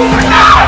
No!